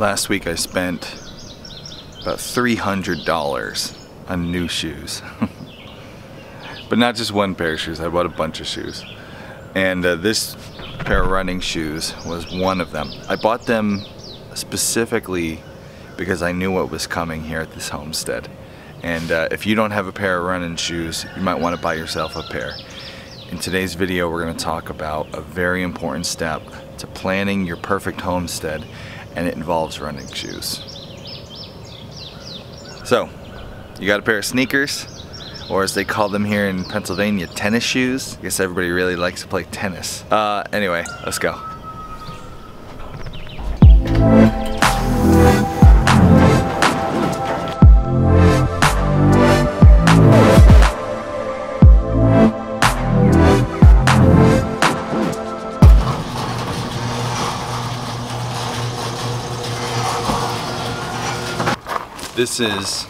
Last week I spent about $300 on new shoes. but not just one pair of shoes, I bought a bunch of shoes. And uh, this pair of running shoes was one of them. I bought them specifically because I knew what was coming here at this homestead. And uh, if you don't have a pair of running shoes, you might want to buy yourself a pair. In today's video, we're going to talk about a very important step to planning your perfect homestead, and it involves running shoes. So, you got a pair of sneakers, or as they call them here in Pennsylvania, tennis shoes. I guess everybody really likes to play tennis. Uh, anyway, let's go. This is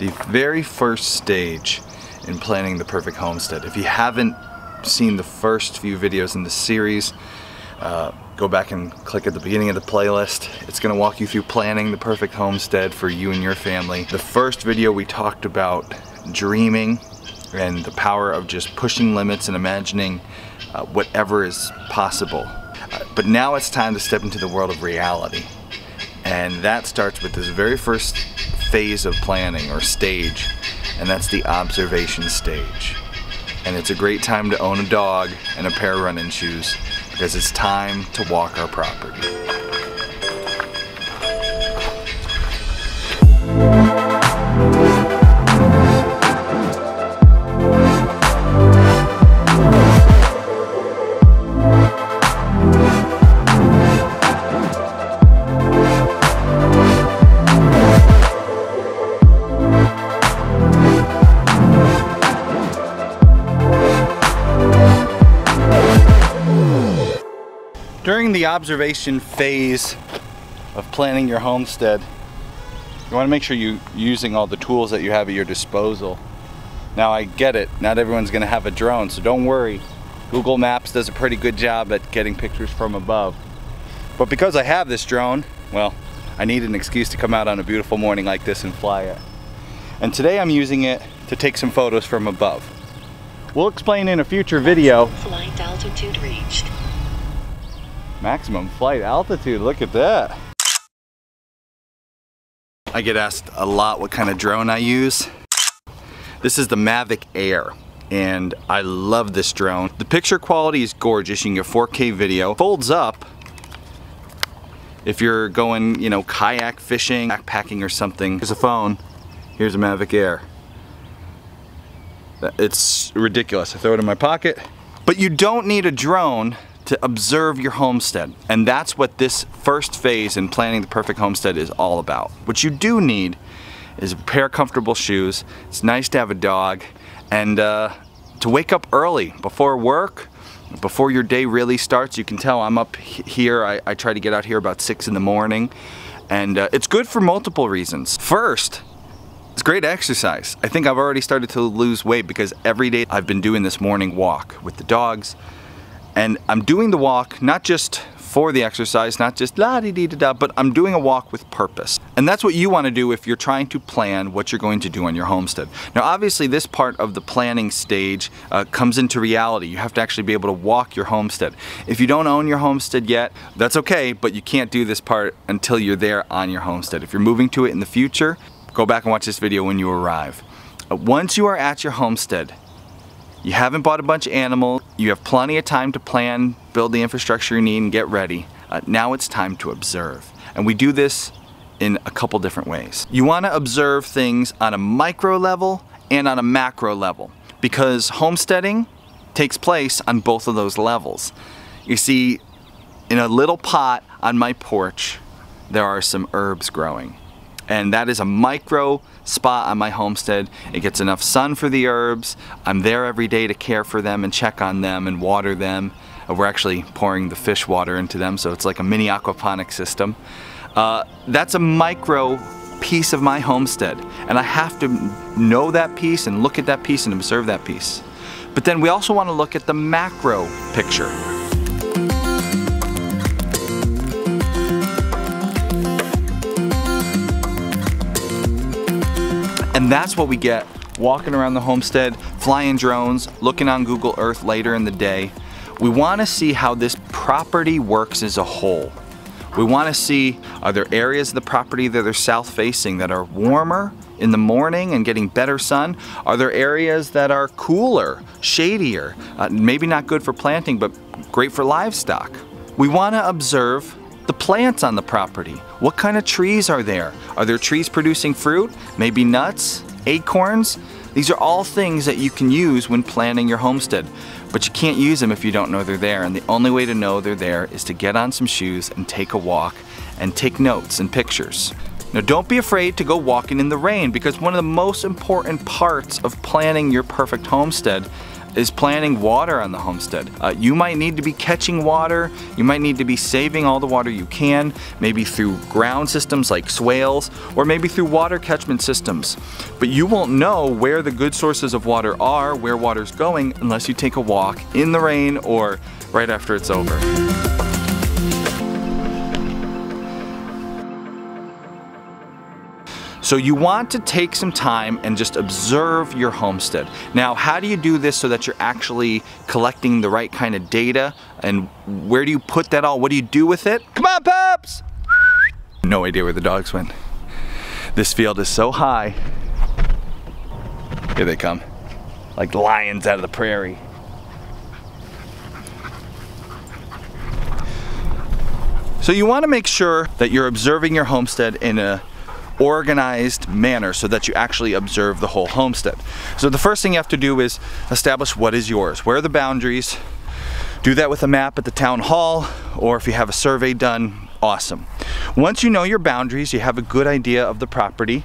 the very first stage in planning the perfect homestead. If you haven't seen the first few videos in the series, uh, go back and click at the beginning of the playlist. It's gonna walk you through planning the perfect homestead for you and your family. The first video we talked about dreaming and the power of just pushing limits and imagining uh, whatever is possible. Uh, but now it's time to step into the world of reality. And that starts with this very first phase of planning or stage, and that's the observation stage. And it's a great time to own a dog and a pair of running shoes because it's time to walk our property. During the observation phase of planning your homestead, you want to make sure you're using all the tools that you have at your disposal. Now I get it, not everyone's going to have a drone, so don't worry. Google Maps does a pretty good job at getting pictures from above. But because I have this drone, well, I need an excuse to come out on a beautiful morning like this and fly it. And today I'm using it to take some photos from above. We'll explain in a future video. Flight altitude reached. Maximum flight altitude, look at that. I get asked a lot what kind of drone I use. This is the Mavic Air and I love this drone. The picture quality is gorgeous. You can get 4K video. Folds up if you're going, you know, kayak fishing, backpacking or something. Here's a phone. Here's a Mavic Air. It's ridiculous. I throw it in my pocket. But you don't need a drone to observe your homestead. And that's what this first phase in planning the perfect homestead is all about. What you do need is a pair of comfortable shoes. It's nice to have a dog and uh, to wake up early before work, before your day really starts. You can tell I'm up here. I, I try to get out here about six in the morning and uh, it's good for multiple reasons. First, it's great exercise. I think I've already started to lose weight because every day I've been doing this morning walk with the dogs, and I'm doing the walk not just for the exercise, not just la di di da da, but I'm doing a walk with purpose. And that's what you want to do if you're trying to plan what you're going to do on your homestead. Now obviously this part of the planning stage uh, comes into reality. You have to actually be able to walk your homestead. If you don't own your homestead yet, that's okay, but you can't do this part until you're there on your homestead. If you're moving to it in the future, go back and watch this video when you arrive. Uh, once you are at your homestead, you haven't bought a bunch of animals, you have plenty of time to plan, build the infrastructure you need, and get ready. Uh, now it's time to observe. And we do this in a couple different ways. You want to observe things on a micro level and on a macro level because homesteading takes place on both of those levels. You see, in a little pot on my porch, there are some herbs growing and that is a micro spot on my homestead. It gets enough sun for the herbs. I'm there every day to care for them and check on them and water them. Uh, we're actually pouring the fish water into them, so it's like a mini aquaponic system. Uh, that's a micro piece of my homestead, and I have to know that piece and look at that piece and observe that piece. But then we also want to look at the macro picture. And that's what we get walking around the homestead, flying drones, looking on Google Earth later in the day. We wanna see how this property works as a whole. We wanna see, are there areas of the property that are south facing that are warmer in the morning and getting better sun? Are there areas that are cooler, shadier, uh, maybe not good for planting, but great for livestock? We wanna observe the plants on the property. What kind of trees are there? Are there trees producing fruit? Maybe nuts? Acorns? These are all things that you can use when planning your homestead, but you can't use them if you don't know they're there. And the only way to know they're there is to get on some shoes and take a walk and take notes and pictures. Now don't be afraid to go walking in the rain because one of the most important parts of planning your perfect homestead is planning water on the homestead. Uh, you might need to be catching water, you might need to be saving all the water you can, maybe through ground systems like swales, or maybe through water catchment systems. But you won't know where the good sources of water are, where water's going, unless you take a walk in the rain or right after it's over. So you want to take some time and just observe your homestead. Now, how do you do this so that you're actually collecting the right kind of data? And where do you put that all? What do you do with it? Come on, pups! No idea where the dogs went. This field is so high. Here they come. Like lions out of the prairie. So you want to make sure that you're observing your homestead in a organized manner so that you actually observe the whole homestead. So the first thing you have to do is establish what is yours. Where are the boundaries? Do that with a map at the town hall or if you have a survey done, awesome. Once you know your boundaries, you have a good idea of the property,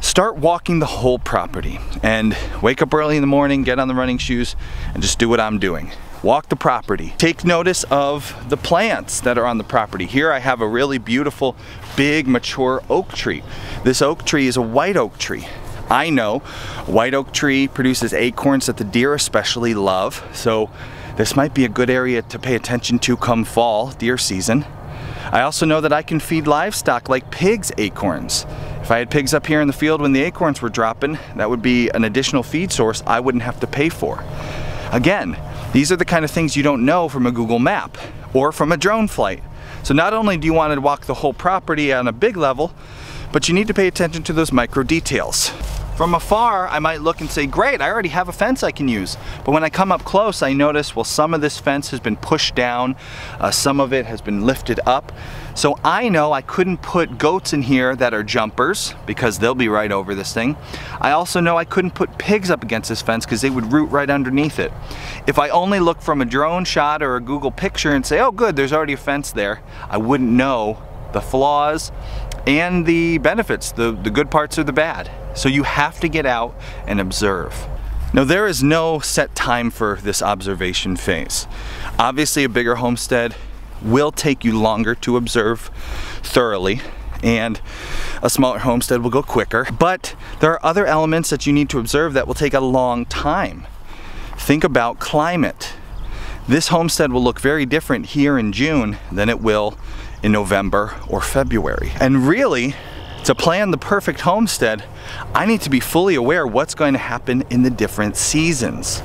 start walking the whole property and wake up early in the morning, get on the running shoes and just do what I'm doing walk the property. Take notice of the plants that are on the property. Here I have a really beautiful, big, mature oak tree. This oak tree is a white oak tree. I know white oak tree produces acorns that the deer especially love, so this might be a good area to pay attention to come fall, deer season. I also know that I can feed livestock like pigs acorns. If I had pigs up here in the field when the acorns were dropping, that would be an additional feed source I wouldn't have to pay for. Again, these are the kind of things you don't know from a Google map or from a drone flight. So not only do you want to walk the whole property on a big level, but you need to pay attention to those micro details. From afar, I might look and say, great, I already have a fence I can use. But when I come up close, I notice, well, some of this fence has been pushed down, uh, some of it has been lifted up. So I know I couldn't put goats in here that are jumpers because they'll be right over this thing. I also know I couldn't put pigs up against this fence because they would root right underneath it. If I only look from a drone shot or a Google picture and say, oh good, there's already a fence there, I wouldn't know the flaws and the benefits, the, the good parts or the bad. So you have to get out and observe. Now there is no set time for this observation phase. Obviously a bigger homestead will take you longer to observe thoroughly and a smaller homestead will go quicker. But there are other elements that you need to observe that will take a long time. Think about climate. This homestead will look very different here in June than it will in November or February. And really, to plan the perfect homestead, I need to be fully aware what's going to happen in the different seasons.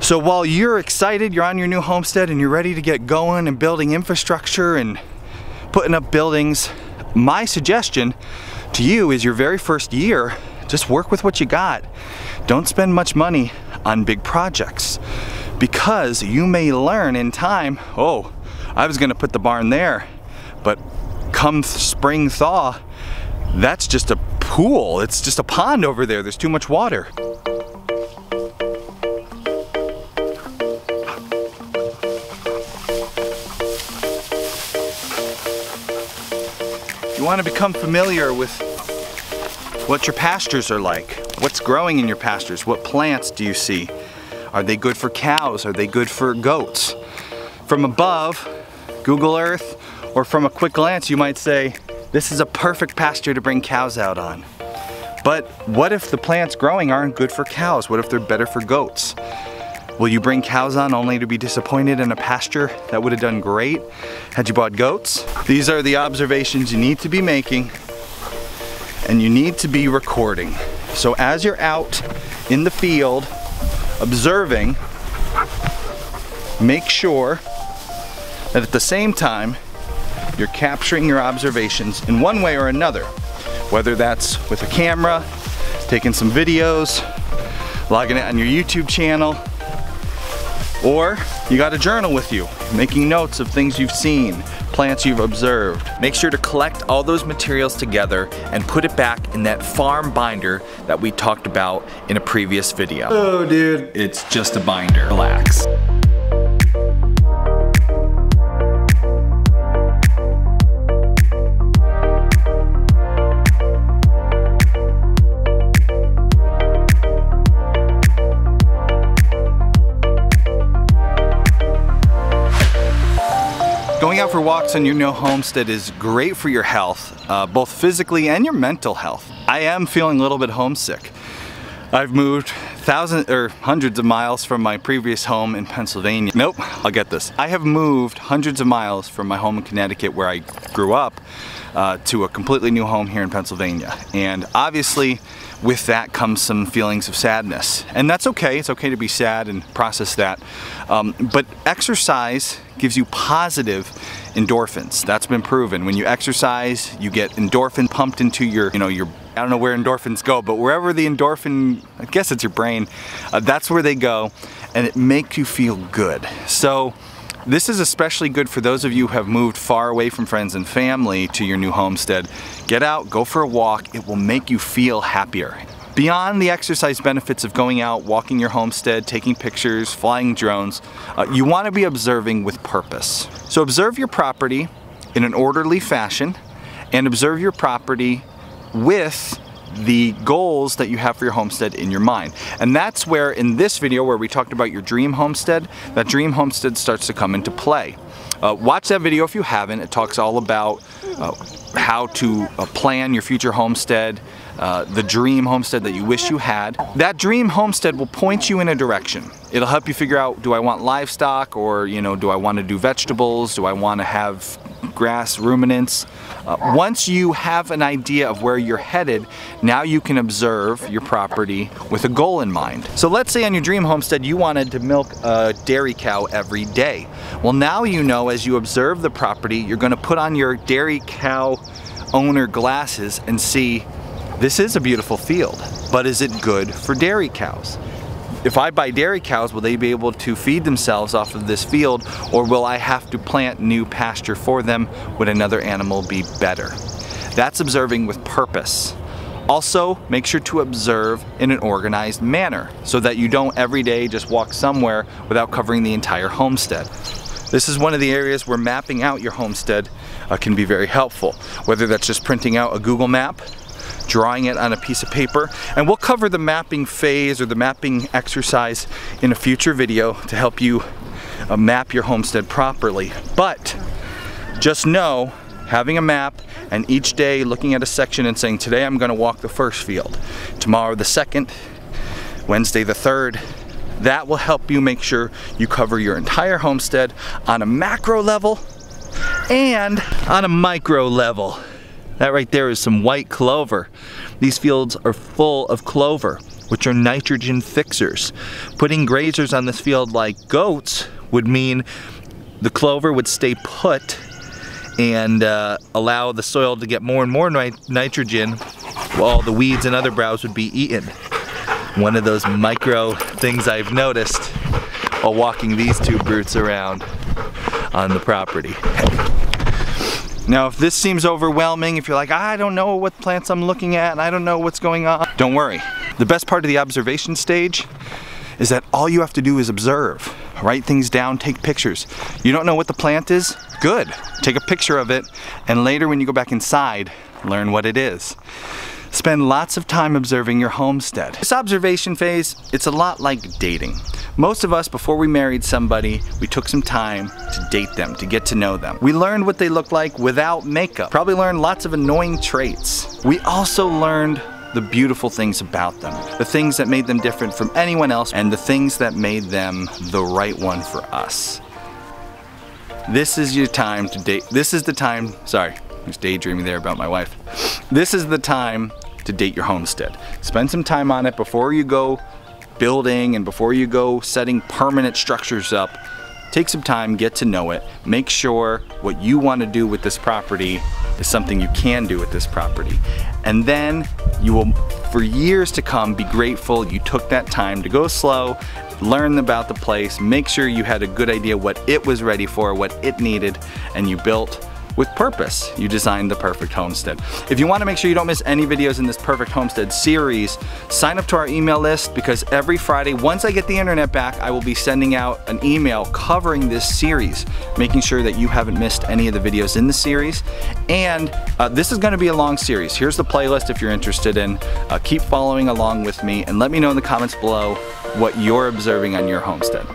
So while you're excited, you're on your new homestead and you're ready to get going and building infrastructure and putting up buildings, my suggestion to you is your very first year, just work with what you got. Don't spend much money on big projects because you may learn in time, oh, I was gonna put the barn there, but come spring thaw, that's just a pool. It's just a pond over there. There's too much water. You want to become familiar with what your pastures are like. What's growing in your pastures? What plants do you see? Are they good for cows? Are they good for goats? From above, Google Earth, or from a quick glance, you might say, this is a perfect pasture to bring cows out on. But what if the plants growing aren't good for cows? What if they're better for goats? Will you bring cows on only to be disappointed in a pasture that would have done great had you bought goats? These are the observations you need to be making and you need to be recording. So as you're out in the field observing, make sure that at the same time you're capturing your observations in one way or another. Whether that's with a camera, taking some videos, logging it on your YouTube channel, or you got a journal with you, making notes of things you've seen, plants you've observed. Make sure to collect all those materials together and put it back in that farm binder that we talked about in a previous video. Oh, dude. It's just a binder. Relax. Going out for walks on your new homestead is great for your health, uh, both physically and your mental health. I am feeling a little bit homesick. I've moved thousands or hundreds of miles from my previous home in Pennsylvania. Nope, I'll get this. I have moved hundreds of miles from my home in Connecticut where I grew up uh, to a completely new home here in Pennsylvania. And obviously with that comes some feelings of sadness. And that's okay, it's okay to be sad and process that. Um, but exercise gives you positive endorphins. That's been proven. When you exercise, you get endorphin pumped into your, you know, your I don't know where endorphins go, but wherever the endorphin, I guess it's your brain, uh, that's where they go and it makes you feel good. So this is especially good for those of you who have moved far away from friends and family to your new homestead. Get out, go for a walk, it will make you feel happier. Beyond the exercise benefits of going out, walking your homestead, taking pictures, flying drones, uh, you want to be observing with purpose. So observe your property in an orderly fashion and observe your property with the goals that you have for your homestead in your mind. And that's where in this video where we talked about your dream homestead, that dream homestead starts to come into play. Uh, watch that video if you haven't. It talks all about uh, how to uh, plan your future homestead, uh, the dream homestead that you wish you had. That dream homestead will point you in a direction. It'll help you figure out, do I want livestock or, you know, do I want to do vegetables? Do I want to have grass ruminants? Uh, once you have an idea of where you're headed, now you can observe your property with a goal in mind. So let's say on your dream homestead you wanted to milk a dairy cow every day. Well now you know as you observe the property, you're going to put on your dairy cow owner glasses and see this is a beautiful field, but is it good for dairy cows? If I buy dairy cows, will they be able to feed themselves off of this field or will I have to plant new pasture for them? Would another animal be better? That's observing with purpose. Also, make sure to observe in an organized manner so that you don't every day just walk somewhere without covering the entire homestead. This is one of the areas where mapping out your homestead uh, can be very helpful, whether that's just printing out a Google map drawing it on a piece of paper. And we'll cover the mapping phase or the mapping exercise in a future video to help you uh, map your homestead properly. But just know, having a map and each day looking at a section and saying, today I'm gonna walk the first field, tomorrow the second, Wednesday the third, that will help you make sure you cover your entire homestead on a macro level and on a micro level. That right there is some white clover. These fields are full of clover, which are nitrogen fixers. Putting grazers on this field like goats would mean the clover would stay put and uh, allow the soil to get more and more nit nitrogen while the weeds and other browse would be eaten. One of those micro things I've noticed while walking these two brutes around on the property. Now if this seems overwhelming, if you're like, I don't know what plants I'm looking at and I don't know what's going on, don't worry. The best part of the observation stage is that all you have to do is observe. Write things down, take pictures. You don't know what the plant is? Good. Take a picture of it and later when you go back inside, learn what it is. Spend lots of time observing your homestead. This observation phase, it's a lot like dating. Most of us, before we married somebody, we took some time to date them, to get to know them. We learned what they look like without makeup. Probably learned lots of annoying traits. We also learned the beautiful things about them, the things that made them different from anyone else, and the things that made them the right one for us. This is your time to date. This is the time, sorry, I was daydreaming there about my wife. This is the time to date your homestead. Spend some time on it before you go building and before you go setting permanent structures up. Take some time, get to know it, make sure what you want to do with this property is something you can do with this property. And then you will, for years to come, be grateful you took that time to go slow, learn about the place, make sure you had a good idea what it was ready for, what it needed, and you built with purpose. You design the perfect homestead. If you want to make sure you don't miss any videos in this perfect homestead series, sign up to our email list because every Friday, once I get the internet back, I will be sending out an email covering this series, making sure that you haven't missed any of the videos in the series. And uh, this is going to be a long series. Here's the playlist if you're interested in. Uh, keep following along with me and let me know in the comments below what you're observing on your homestead.